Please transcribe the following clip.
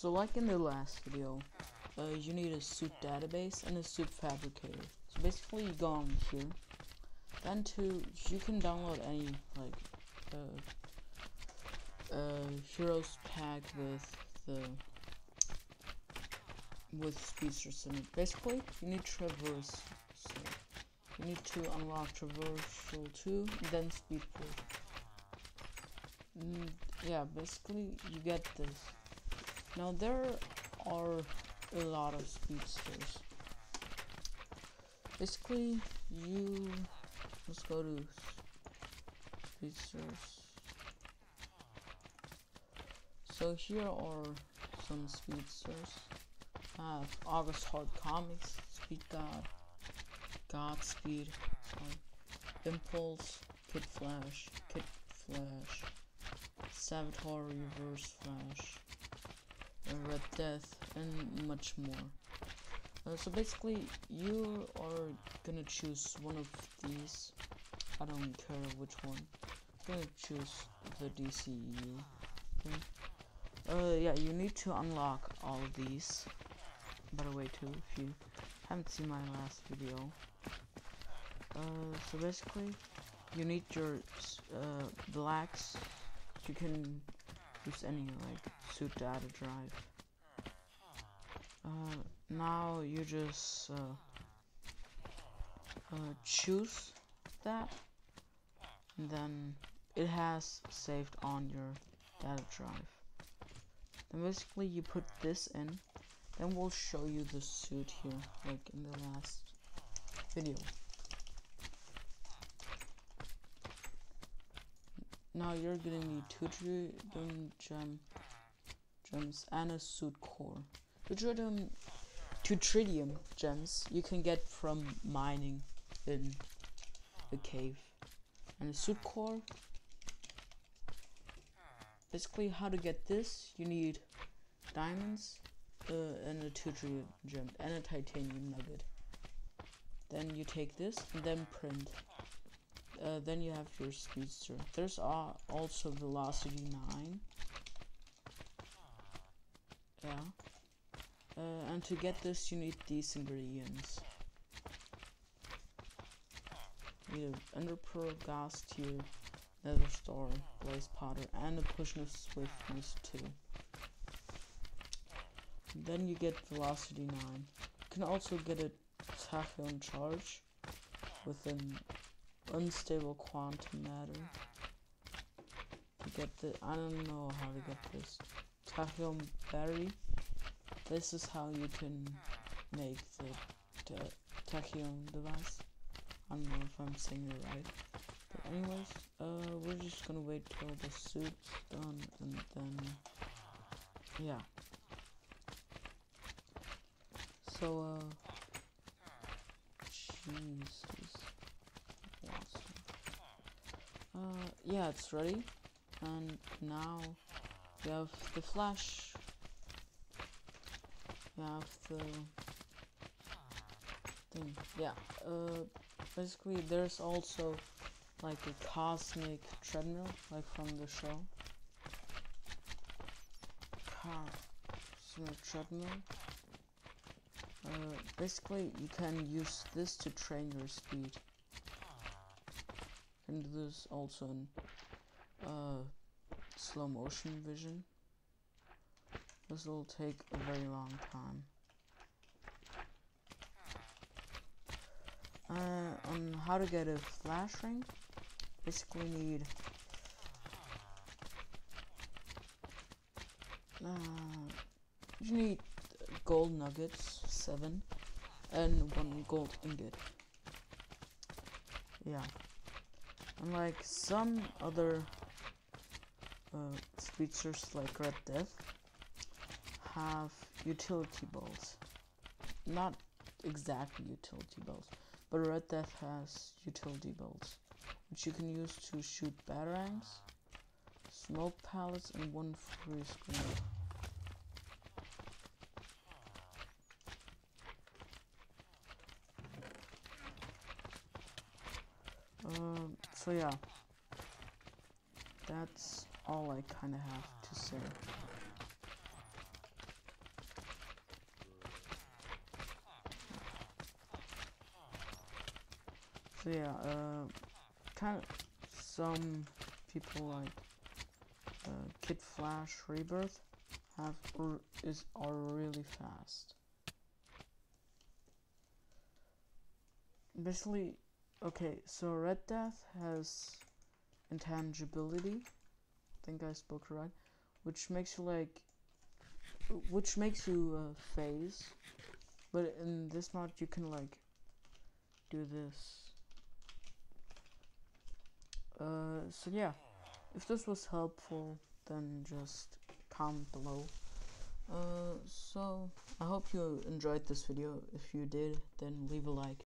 So like in the last video, uh, you need a suit database and a suit fabricator. So basically you go on here, then to, you can download any like uh, uh, heroes pack with the with speedsters in it. Basically, you need traverse. So you need to unlock traversal 2, then speed 4. Mm, yeah, basically you get this. Now there are a lot of speedsters. Basically, you let's go to speedsters. So here are some speedsters. I have August Hard Comics, Speed God, Godspeed, sorry, Impulse, Kid Flash, Kid Flash, Savitar Reverse Flash, Red Death, and much more. Uh, so basically, you are gonna choose one of these. I don't care which one. I'm gonna choose the DCU. Okay. Uh, yeah, you need to unlock all of these. By the way, too, if you haven't seen my last video. Uh, so basically, you need your uh, blacks. You can use any like suit data drive. Uh, now you just uh, uh, choose that, and then it has saved on your data drive. Then basically you put this in, then we'll show you the suit here, like in the last video. Now you're gonna need two tritium gem gems and a suit core. The tritium, two tritium gems you can get from mining in the cave, and a suit core. Basically, how to get this? You need diamonds uh, and a two tritium gem and a titanium nugget. Then you take this and then print uh, then you have your speedster. There's uh, also velocity 9. Yeah. Uh, and to get this, you need these ingredients. You need Ender Pearl, Ghast Tear, Nether Star, Blaze Powder, and a Potion of Swiftness too. Then you get Velocity 9. You can also get a Tachyon Charge with an unstable quantum matter. Get the, I don't know how to get this. Tachyon battery. This is how you can make the, tachyon device. I don't know if I'm saying it right. But anyways, uh, we're just gonna wait till the suit's done and then, yeah. So, uh, Jesus. Uh, yeah, it's ready. And now we have the flash. We have the thing. Yeah. Uh, basically, there's also like a cosmic treadmill, like from the show. Cosmic treadmill. Uh, basically, you can use this to train your speed and there's also an uh, slow motion vision. This will take a very long time. Uh, on how to get a flash ring, basically need uh, you need gold nuggets seven and one gold ingot. Yeah. Unlike some other uh, like Red Death have utility bolts. Not exactly utility bolts, but Red Death has utility bolts, which you can use to shoot batarangs, smoke pallets, and one free screen. So yeah, that's all I kind of have to say. So yeah, uh, kind of some people like uh, Kid Flash Rebirth have is are really fast. Basically, okay, so Red Death has intangibility. I think I spoke right, which makes you like, which makes you uh, phase. But in this mod, you can like do this. Uh, so yeah, if this was helpful, then just comment below. Uh, so I hope you enjoyed this video. If you did, then leave a like.